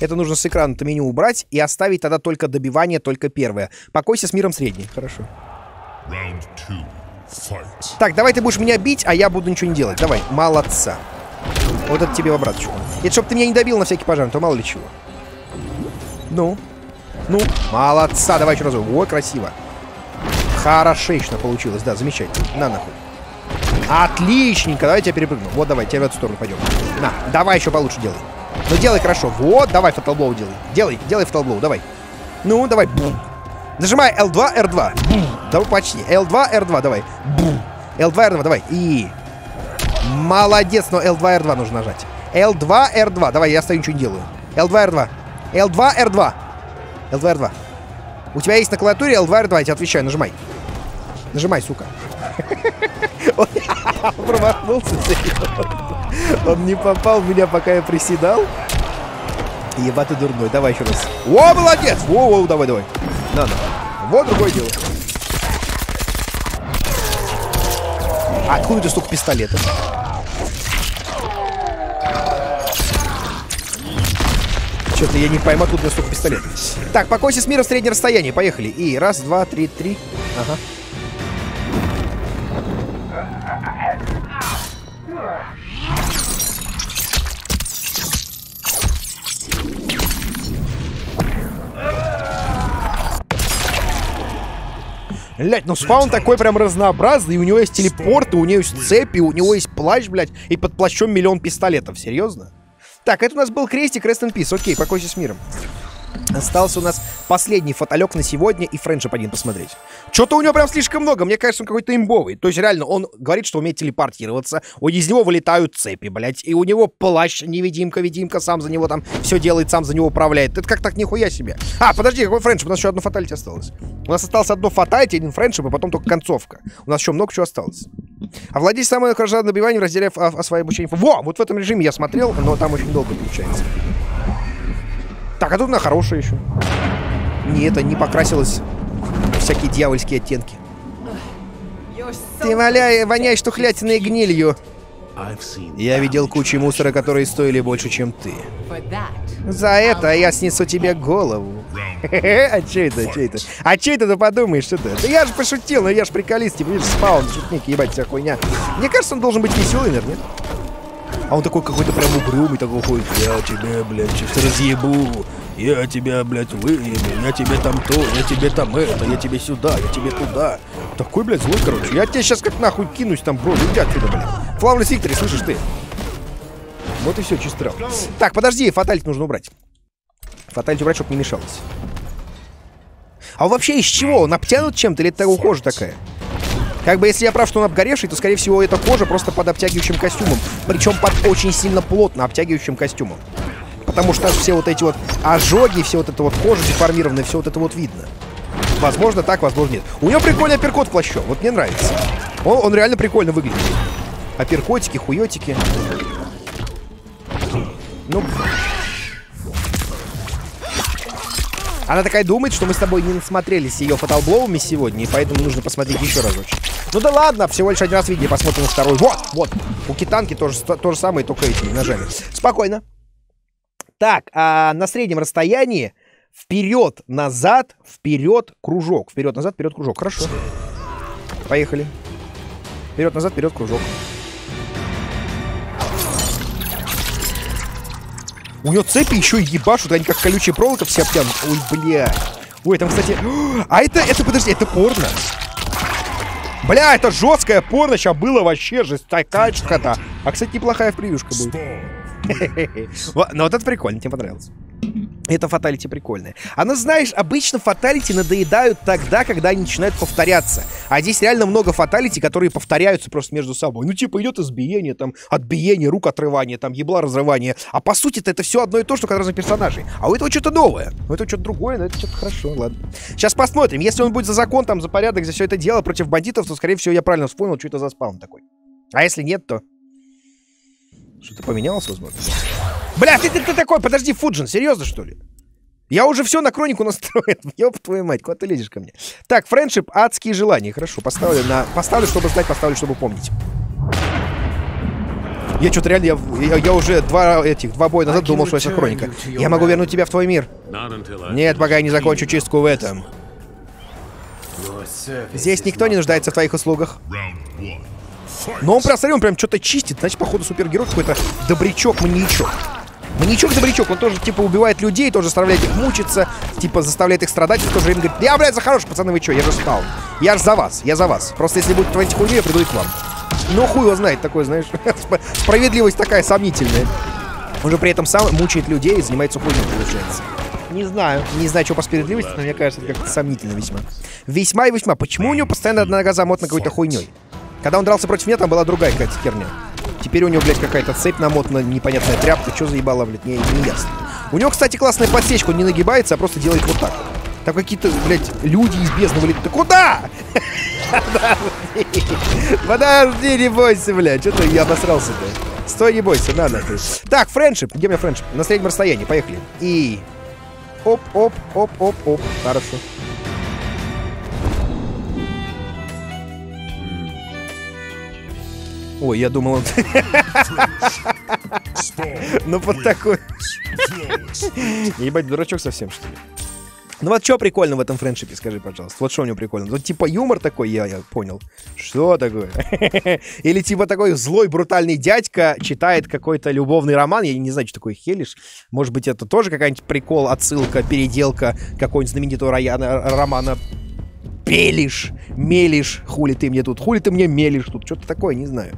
S1: Это нужно с экрана-то меню убрать и оставить тогда только добивание, только первое. Покойся с миром средний. Хорошо. Так, давай ты будешь меня бить, а я буду ничего не делать. Давай, молодца. Вот это тебе в обраточку. Это чтобы ты меня не добил на всякий пожар, то мало ли чего. Ну. Ну, молодца. Давай еще разок. Ой, красиво. Хорошечно получилось, да, замечательно. На нахуй. Отличненько, давай я перепрыгну. Вот, давай, тебе в эту сторону пойдем. На, давай еще получше делай. Ну, делай хорошо. Вот, давай fatal blow делай. Делай, делай fatal blow, давай. Ну, давай. Бум. Нажимай L2, R2. Бум. Давай почти. L2, R2, давай. Бум. L2, R2, давай. И... Молодец, но L2, R2 нужно нажать. L2, R2. Давай, я стою, ничего не делаю. L2, R2. L2, R2. L2, R2. У тебя есть на клавиатуре L2, R2, я тебе отвечаю, нажимай. Нажимай, сука. *laughs* Промахнулся. Он не попал в меня, пока я приседал. Ебать ты дурной. Давай еще раз. О, молодец! О, о, давай, давай. На, на. Вот другое дело. Откуда ты столько пистолетов? Что-то я не пойму, откуда у столько пистолетов. Так, покойся с мира в среднее расстояние. Поехали. И раз, два, три, три. Ага. Блять, ну спаун такой прям разнообразный, и у него есть телепорты, у него есть цепи, у него есть плащ, блядь, и под плащом миллион пистолетов. Серьезно? Так, это у нас был крестик, Rest in Peace. Окей, покойся с миром. Остался у нас последний fatality на сегодня и friendship один посмотреть. Что-то у него прям слишком много. Мне кажется, он какой-то имбовый. То есть реально, он говорит, что умеет телепортироваться. Из него вылетают цепи, блядь. И у него плащ невидимка-видимка, сам за него там все делает, сам за него управляет. Это как так нихуя себе. А, подожди, какой friendship? У нас еще одно fatality осталось. У нас осталось одно fatality, один friendship, и потом только концовка. У нас еще много чего осталось. А владеть самое хорошее добивание, разделяв о, о своем обучении. Во! Вот в этом режиме я смотрел, но там очень долго получается. Так, а тут она хорошая еще. Не это, не покрасилась всякие дьявольские оттенки. Ты валяй, воняешь тухлятиной гнилью. Я видел кучу мусора, которые стоили больше, чем ты. За это я снесу тебе голову. *laughs* А че это, че это? А че это, ты подумаешь, что это? Да я же пошутил, но я же приколист, типа, видишь, спаун, шутник, ебать, вся хуйня. Мне кажется, он должен быть веселый, наверное, нет? А он такой какой-то прям угрюмый, такой ходит, я тебя, блядь, сейчас разъебу, я тебя, блядь, выебу, я тебе там то, я тебе там это, я тебе сюда, я тебе туда. Такой, блядь, злой, короче. Я тебе сейчас как нахуй кинусь там, бро, иди отсюда, блядь. Флавлес Виктори, слышишь ты? Вот и все, чисто Так, подожди, фаталити нужно убрать. Фаталити убрать, чтобы не мешалось. А вообще из чего? Он обтянут чем-то или это кожа такая? Как бы, если я прав, что он обгоревший, то, скорее всего, эта кожа просто под обтягивающим костюмом. Причем под очень сильно плотно обтягивающим костюмом. Потому что все вот эти вот ожоги, все вот это вот кожа деформированная, все вот это вот видно. Возможно так, возможно нет. У него прикольный апперкот плащом. Вот мне нравится. Он, он реально прикольно выглядит. Апперкотики, хуетики. Ну... Она такая думает, что мы с тобой не насмотрелись ее фаталблоуми сегодня, и поэтому нужно посмотреть еще разочек. Ну да ладно, всего лишь один раз видео, посмотрим второй. Вот, вот, у китанки тоже то, же самое, только этими ножами. Спокойно. Так, а на среднем расстоянии вперед, назад, вперед, кружок. Вперед, назад, вперед, кружок. Хорошо. Поехали. Вперед, назад, вперед, кружок. У нее цепи еще и ебашут, они как колючая проволока все обтянут. Ой, бля. Ой, там, кстати... *gasps* А это, это, подожди, это порно. Бля, это жесткое порно сейчас было вообще жестокачка-то. А, кстати, неплохая превьюшка будет. *laughs* Ну вот это прикольно, тебе понравилось. Это фаталити прикольное. Она, знаешь, обычно фаталити надоедают тогда, когда они начинают повторяться. А здесь реально много фаталити, которые повторяются просто между собой. Ну, типа, идет избиение, там, отбиение, рук отрывание, там, ебла разрывание. А по сути это все одно и то, что как разных персонажей. А у этого что-то новое. У этого что-то другое, но это что-то хорошо, ладно. Сейчас посмотрим. Если он будет за закон, там, за порядок, за все это дело против бандитов, то, скорее всего, я правильно вспомнил, что это за спаун такой. А если нет, то... Что-то поменялось, возможно? Бля, ты, ты, ты такой, подожди, Фуджин, серьезно, что ли? Я уже все на хронику *laughs* настроен. Ёб твою мать, куда ты лезешь ко мне? Так, френдшип, адские желания. Хорошо, поставлю на... Поставлю, чтобы знать, поставлю, чтобы помнить. Я что-то реально, я, я, я уже два этих, два боя назад думал, что это хроника. Я могу вернуть тебя в твой мир. Нет, пока я не закончу чистку в этом. Здесь никто не нуждается в твоих услугах. Но он прям, смотри, он прям что-то чистит. Значит, походу, супергерой какой-то добрячок, маньячок. Маньячок-добрячок, он тоже, типа, убивает людей, тоже заставляет их мучиться, типа, заставляет их страдать, и в то же время говорит, я, блядь, за хороший, пацаны, вы что, я же спал. Я же за вас, я за вас. Просто если будет творить хуйню, я приду и к вам. Ну, хуй его знает, такой, знаешь, *laughs* справедливость такая сомнительная. Он же при этом сам мучает людей и занимается хуйней, получается. Не знаю. Не знаю, что по справедливости, но мне кажется, это как-то сомнительно весьма. Весьма и весьма. Почему у него постоянно одна нога замотана какой-то хуйней? Когда он дрался против меня, там была другая какая-то херня. Теперь у него, блядь, какая-то цепь намотана, непонятная тряпка. Что заебало, блядь, не, не ясно. У него, кстати, классная подсечка. Он не нагибается, а просто делает вот так. Там какие-то, блядь, люди из бездны вылетают. Ты куда? Подожди, не бойся, блядь. Что-то я обосрался-то. Стой, не бойся, надо. Так, friendship. Где у меня friendship? На среднем расстоянии. Поехали. И... Оп, оп, оп, оп, оп. Хорошо. Ой, я думал, он... Ну, под такой... Ебать, дурачок совсем, что ли? Ну вот что прикольно в этом friendship е, скажи, пожалуйста. Вот что у него прикольно. Вот типа юмор такой, я, я понял. Что такое? *laughs* Или типа такой злой, брутальный дядька читает какой-то любовный роман. Я не знаю, что такое Хелиш. Может быть, это тоже какая-нибудь прикол, отсылка, переделка какого-нибудь знаменитого романа пелишь, мелишь, хули ты мне тут, хули ты мне мелишь тут, что-то такое, не знаю.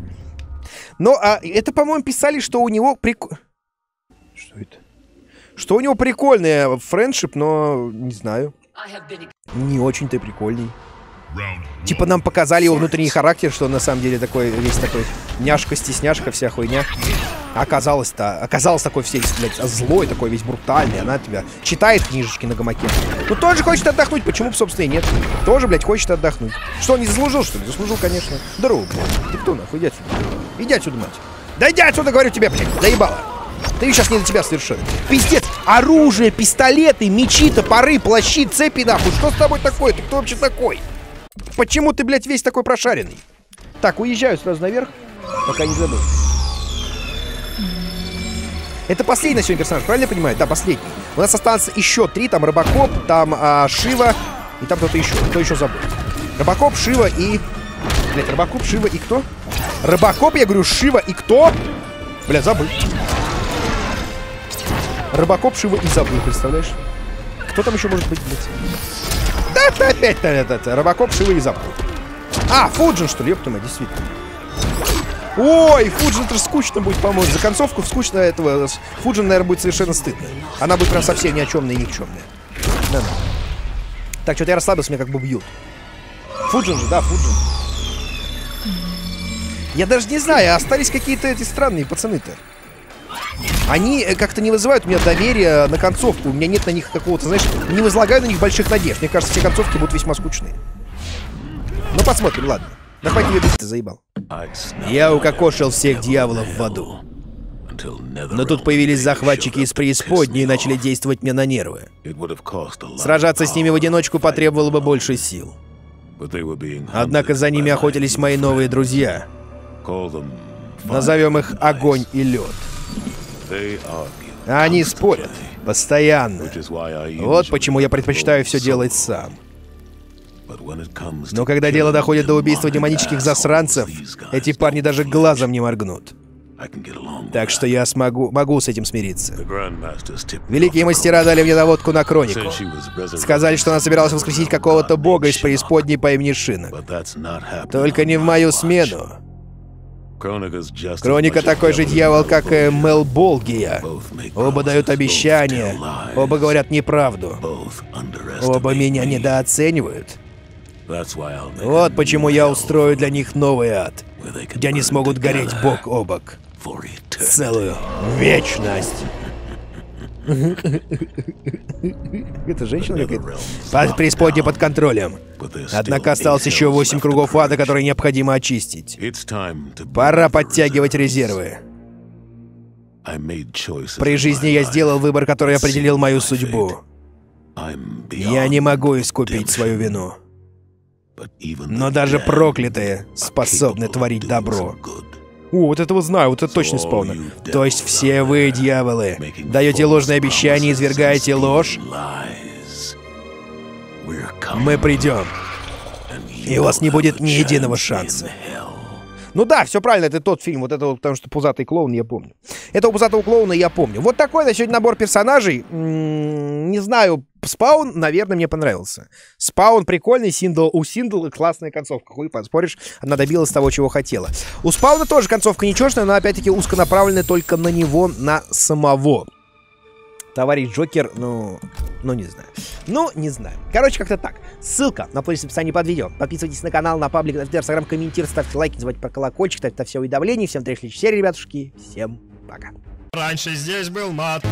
S1: Но а, это, по-моему, писали, что у него прик... Что это? Что у него прикольный френдшип, но не знаю. Не очень-то прикольный. Типа нам показали его внутренний характер, что на самом деле такой, весь такой няшка-стесняшка, вся хуйня. Оказалось-то, оказалось такой все, блядь, злой, такой весь брутальный. Она тебя читает книжечки на гамаке. Ну тоже хочет отдохнуть, почему бы, собственно, и нет. Тоже, блядь, хочет отдохнуть. Что, не заслужил, что ли? Заслужил, конечно. Здорово, блядь. Ты кто, нахуй? Иди отсюда. Иди отсюда, мать. Да иди отсюда, говорю тебе, блядь. Заебало. Ты сейчас не до тебя совершенно. Пиздец. Оружие, пистолеты, мечи, топоры, плащи, цепи, нахуй. Что с тобой такое? Ты кто вообще такой? Почему ты, блядь, весь такой прошаренный? Так, уезжаю сразу наверх, пока не забыл. Это последний сегодня персонаж, правильно я понимаю? Да, последний. У нас останется еще три. Там Рыбакоп, там а, Шива и там кто-то еще. Кто еще забыл? Рыбакоп, Шива и... Блядь, Рыбакоп, Шива и кто? Рыбакоп, я говорю, Шива и кто? Бля, забыл. Рыбакоп, Шива и забыл, представляешь? Кто там еще может быть, блядь? Да, да, опять, да, да, да. Рыбакоп, Шива и забыл. А, Фуджин, что ли, ёпта действительно. Ой, Фуджин, скучно будет, по-моему. За концовку скучно этого Фуджин, наверное, будет совершенно стыдно. Она будет прям совсем ни о чем и никчемная. Да, да. Так, что-то я расслабился, меня как бы бьют. Фуджин же, да, Фуджин. Я даже не знаю, остались какие-то эти странные пацаны-то. они э, как-то не вызывают у меня доверия на концовку. У меня нет на них какого-то, знаешь, не возлагаю на них больших надежд. Мне кажется, все концовки будут весьма скучные. Ну, посмотрим, ладно. Да хватит ее бить, заебал. Я укокошил всех дьяволов в аду. Но тут появились захватчики из преисподней и начали действовать мне на нервы. Сражаться с ними в одиночку потребовало бы больше сил. Однако за ними охотились мои новые друзья. Назовем их Огонь и Лед. Они спорят. Постоянно. Вот почему я предпочитаю все делать сам. Но когда дело доходит до убийства демонических засранцев, эти парни даже глазом не моргнут. Так что я смогу, могу с этим смириться. Великие мастера дали мне наводку на Кронику. Сказали, что она собиралась воскресить какого-то бога из преисподней по имени Шина. Только не в мою смену. Кроника такой же дьявол, как и Мел Болгия. Оба дают обещания, оба говорят неправду. Оба меня недооценивают. Вот почему я устрою для них новый ад, где они смогут гореть бок о бок. Целую вечность. Это женщина какая-то? Под преисподней под контролем. Однако осталось еще восемь кругов ада, которые необходимо очистить. Пора подтягивать резервы. При жизни я сделал выбор, который определил мою судьбу. Я не могу искупить свою вину. Но даже проклятые способны творить добро. О, вот этого знаю, вот это точно Спауна. То есть все вы, дьяволы, даете ложные обещания, извергаете ложь? Мы придем. И у вас не будет ни единого шанса. Ну да, все правильно, это тот фильм, вот это вот, потому что пузатый клоун, я помню. Этого пузатого клоуна я помню. Вот такой на сегодня набор персонажей. М-м, не знаю, Спаун, наверное, мне понравился. Спаун прикольный, Синдл, у Синдл классная концовка. Хуй поспоришь, она добилась того, чего хотела. У Спауна тоже концовка ничешная, но опять-таки узконаправленная только на него, на самого товарищ Джокер, ну... Ну, не знаю. Ну, не знаю. Короче, как-то так. Ссылка на плейлист в описании под видео. Подписывайтесь на канал, на паблик, на Инстаграм, комментируйте, ставьте лайки, не забывайте про колокольчик, это все уведомления. Всем трешлич все ребятушки. Всем пока.
S2: Раньше здесь был мат.